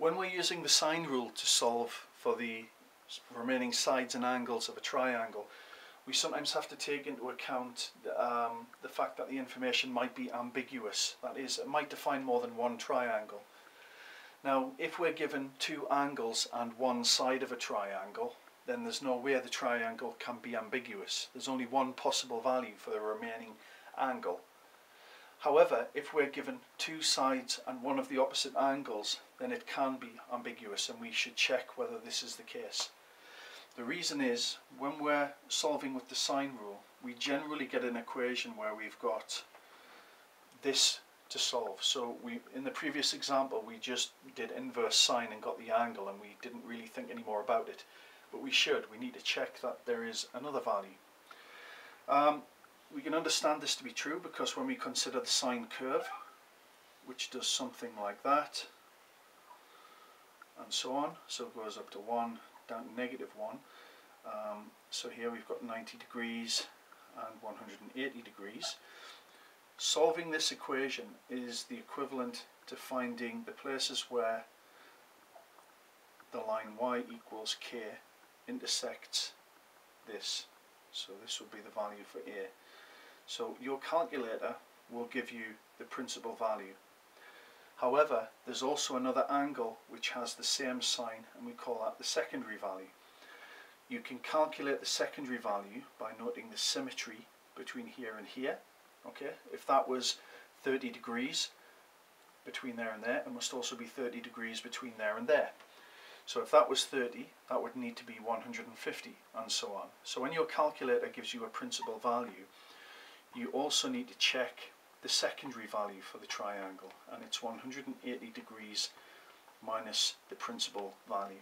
When we're using the sine rule to solve for the remaining sides and angles of a triangle, we sometimes have to take into account um, the fact that the information might be ambiguous. That is, it might define more than one triangle. Now, if we're given two angles and one side of a triangle, then there's no way the triangle can be ambiguous. There's only one possible value for the remaining angle. However, if we're given two sides and one of the opposite angles, then it can be ambiguous and we should check whether this is the case. The reason is, when we're solving with the sine rule, we generally get an equation where we've got this to solve. So we, in the previous example, we just did inverse sine and got the angle and we didn't really think any more about it. But we should, we need to check that there is another value. Um, we can understand this to be true because when we consider the sine curve, which does something like that, and so on, so it goes up to 1, down to negative 1. Um, so here we've got 90 degrees and 180 degrees. Solving this equation is the equivalent to finding the places where the line y equals k intersects this. So this would be the value for A. So your calculator will give you the principal value. However, there's also another angle which has the same sign and we call that the secondary value. You can calculate the secondary value by noting the symmetry between here and here. Okay, if that was 30 degrees between there and there, it must also be 30 degrees between there and there. So if that was 30, that would need to be 150 and so on. So when your calculator gives you a principal value, you also need to check the secondary value for the triangle and it's 180 degrees minus the principal value.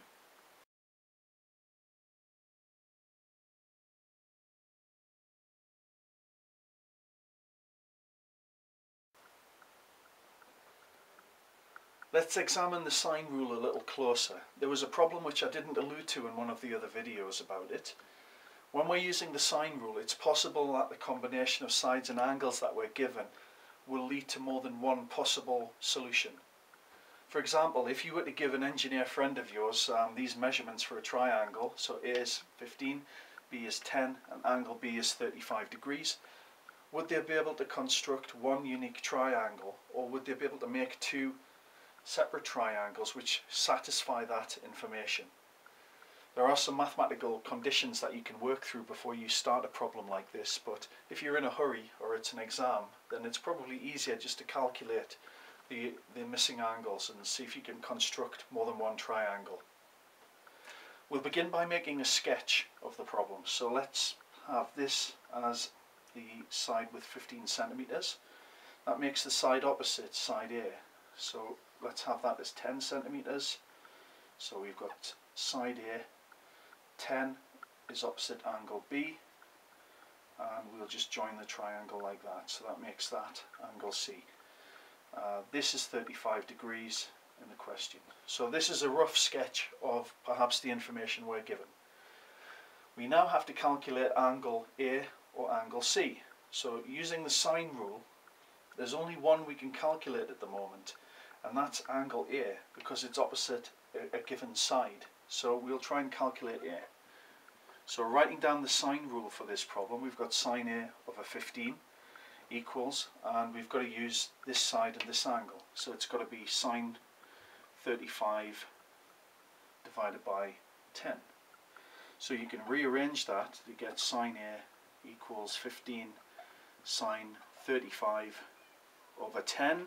Let's examine the sine rule a little closer. There was a problem which I didn't allude to in one of the other videos about it. When we're using the sine rule, it's possible that the combination of sides and angles that we're given will lead to more than one possible solution. For example, if you were to give an engineer friend of yours um, these measurements for a triangle, so A is 15, B is 10, and angle B is 35 degrees, would they be able to construct one unique triangle, or would they be able to make two separate triangles which satisfy that information? There are some mathematical conditions that you can work through before you start a problem like this, but if you're in a hurry or it's an exam, then it's probably easier just to calculate the, the missing angles and see if you can construct more than one triangle. We'll begin by making a sketch of the problem. So let's have this as the side with 15 centimeters. That makes the side opposite side A. So let's have that as 10 centimeters. So we've got side A 10 is opposite angle B and we'll just join the triangle like that so that makes that angle C. Uh, this is 35 degrees in the question. So this is a rough sketch of perhaps the information we're given. We now have to calculate angle A or angle C. So using the sine rule, there's only one we can calculate at the moment, and that's angle A, because it's opposite a, a given side. So we'll try and calculate A. So writing down the sine rule for this problem, we've got sine A a 15 equals, and we've got to use this side and this angle. So it's got to be sine 35 divided by 10. So you can rearrange that to get sine A equals 15 sine 35 over 10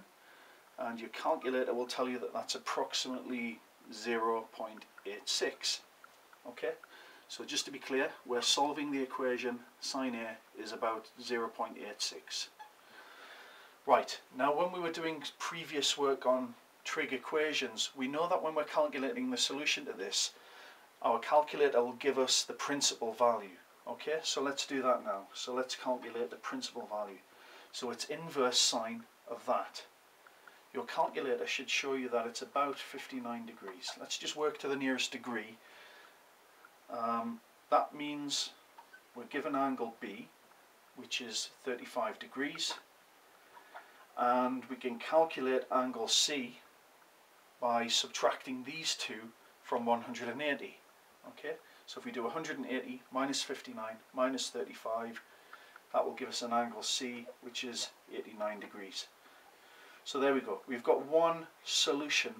and your calculator will tell you that that's approximately 0.86 okay? So just to be clear we're solving the equation. Sine A is about 0.86 right. Now when we were doing previous work on trig equations we know that when we're calculating the solution to this our calculator will give us the principal value. Okay? So let's do that now. So let's calculate the principal value. So it's inverse sine of that your calculator should show you that it's about 59 degrees. Let's just work to the nearest degree. Um, that means we're given angle B, which is 35 degrees, and we can calculate angle C, by subtracting these two from 180. Okay, so if we do 180 minus 59 minus 35, that will give us an angle C, which is 89 degrees. So there we go. We've got one solution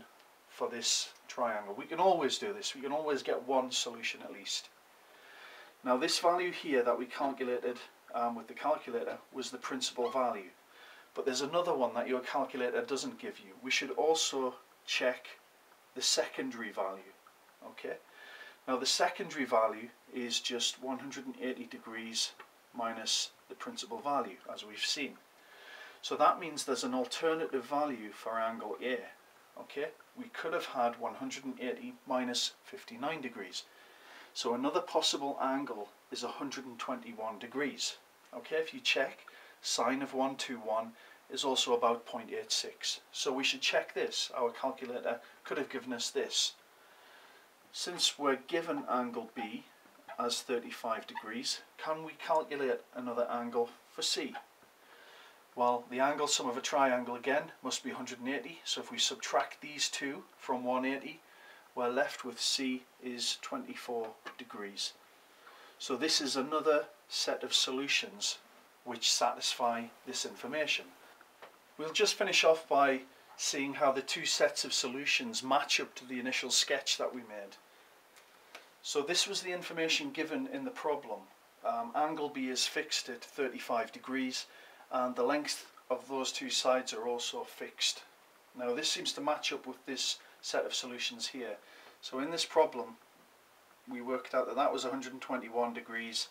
for this triangle. We can always do this. We can always get one solution at least. Now this value here that we calculated um, with the calculator was the principal value. But there's another one that your calculator doesn't give you. We should also check the secondary value. Okay. Now the secondary value is just 180 degrees minus the principal value as we've seen. So that means there's an alternative value for angle A. Okay, we could have had 180 minus 59 degrees. So another possible angle is 121 degrees. Okay, if you check, sine of 121 is also about 0.86. So we should check this. Our calculator could have given us this. Since we're given angle B as 35 degrees, can we calculate another angle for C? Well, the angle sum of a triangle again must be 180, so if we subtract these two from 180, we're left with C is 24 degrees. So this is another set of solutions which satisfy this information. We'll just finish off by seeing how the two sets of solutions match up to the initial sketch that we made. So this was the information given in the problem. Um, angle B is fixed at 35 degrees and the length of those two sides are also fixed. Now this seems to match up with this set of solutions here. So in this problem we worked out that that was 121 degrees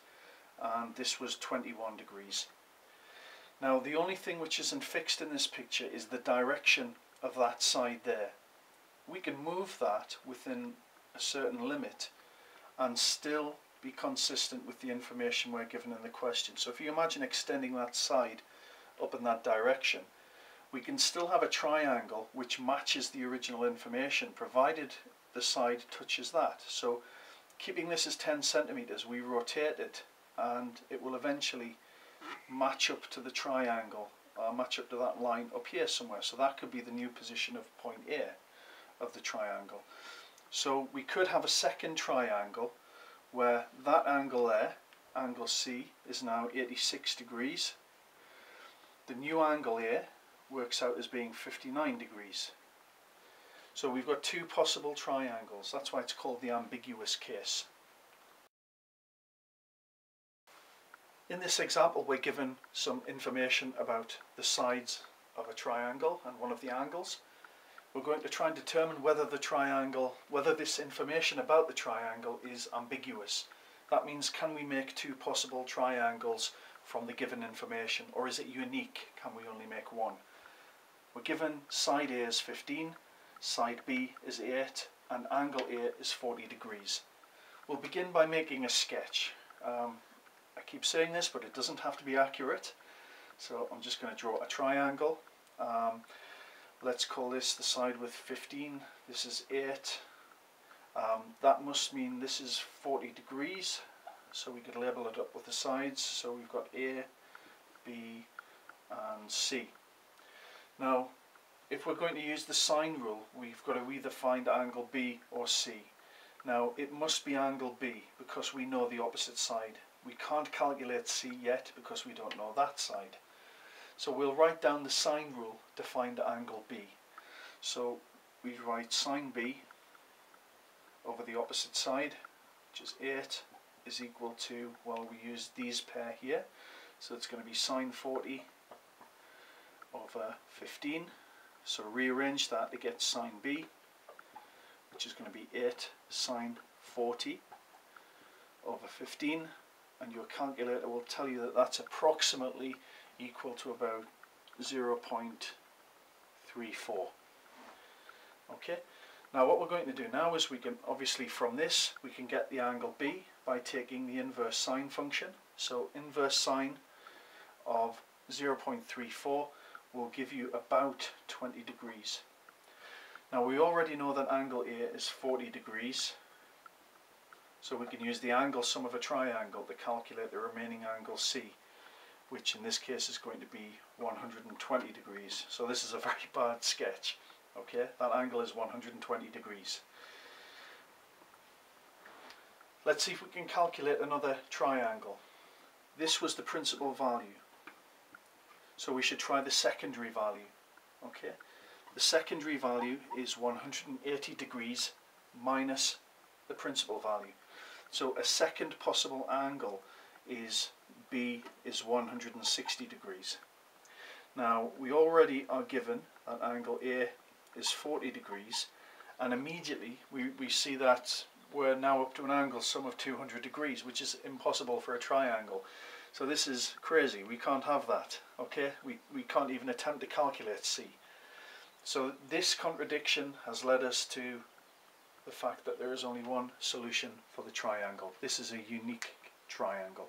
and this was 21 degrees. Now the only thing which isn't fixed in this picture is the direction of that side there. We can move that within a certain limit and still be consistent with the information we're given in the question. So if you imagine extending that side up in that direction, we can still have a triangle which matches the original information provided the side touches that. So keeping this as 10 centimeters, we rotate it and it will eventually match up to the triangle or match up to that line up here somewhere. So that could be the new position of point A of the triangle. So we could have a second triangle where that angle there, angle C, is now 86 degrees. The new angle here works out as being 59 degrees. So we've got two possible triangles. That's why it's called the ambiguous case. In this example we're given some information about the sides of a triangle and one of the angles. We're going to try and determine whether the triangle, whether this information about the triangle is ambiguous. That means can we make two possible triangles from the given information or is it unique? Can we only make one? We're given side A is 15, side B is 8 and angle A is 40 degrees. We'll begin by making a sketch. Um, I keep saying this, but it doesn't have to be accurate. So I'm just going to draw a triangle. Um, let's call this the side with 15. This is 8. Um, that must mean this is 40 degrees. So we could label it up with the sides. So we've got A, B and C. Now, if we're going to use the sine rule, we've got to either find angle B or C. Now, it must be angle B because we know the opposite side. We can't calculate C yet because we don't know that side. So we'll write down the sine rule to find the angle B. So we write sine B over the opposite side, which is 8, is equal to, well we use these pair here, so it's going to be sine 40 over 15. So rearrange that to get sine B, which is going to be 8 sine 40 over 15 and your calculator will tell you that that's approximately equal to about 0.34 okay? Now what we're going to do now is we can obviously from this we can get the angle B by taking the inverse sine function. So inverse sine of 0.34 will give you about 20 degrees. Now we already know that angle A is 40 degrees. So we can use the angle sum of a triangle to calculate the remaining angle C, which in this case is going to be 120 degrees. So this is a very bad sketch. Okay, that angle is 120 degrees. Let's see if we can calculate another triangle. This was the principal value. So we should try the secondary value. Okay, the secondary value is 180 degrees minus the principal value. So a second possible angle is B is 160 degrees. Now we already are given that angle A is 40 degrees and immediately we, we see that we're now up to an angle sum of 200 degrees which is impossible for a triangle. So this is crazy, we can't have that, okay? We, we can't even attempt to calculate C. So this contradiction has led us to the fact that there is only one solution for the triangle. This is a unique triangle.